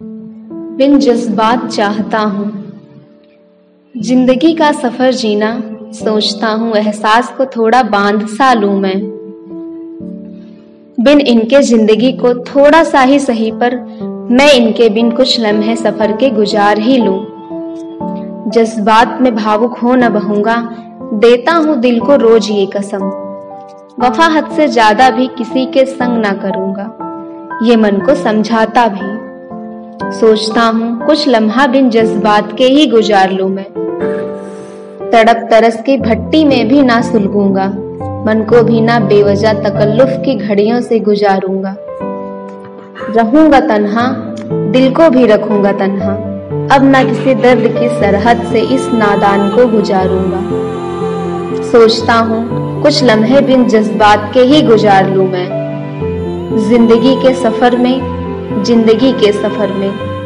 बिन जज्बात चाहता हूँ। ज़िंदगी का सफ़र जीना, सोचता हूँ एहसास को थोड़ा बाँध सा लूँ मैं। बिन इनके ज़िंदगी को थोड़ा सा ही सही पर मैं इनके बिन कुछ लम्हे सफ़र के गुजार ही लूँ। जज्बात में भावुक हो न बहूँगा, देता हूँ दिल को रोज ये कसम। वफा हद से ज़्यादा भी किसी के संग ना करूँगा, ये मन को समझाता भी। सोचता हूँ, कुछ लम्हा बिन जज्बात के ही गुजार लू मैं। तड़प तरस की भट्टी में भी ना सुलगूँगा, मन को भी ना बेवजह तकल्लुफ की घड़ियों से गुजारूँगा। रहूँगा तन्हा, दिल को भी रखूँगा तन्हा, अब ना किसी दर्द की सरहद से इस नादान को गुजारूँगा। सोचता हूँ, कुछ लम्हे बिन जज्बात के ही गुजार लू मैं। ज़िंदगी के सफ़र में ज़िंदगी के सफ़र में।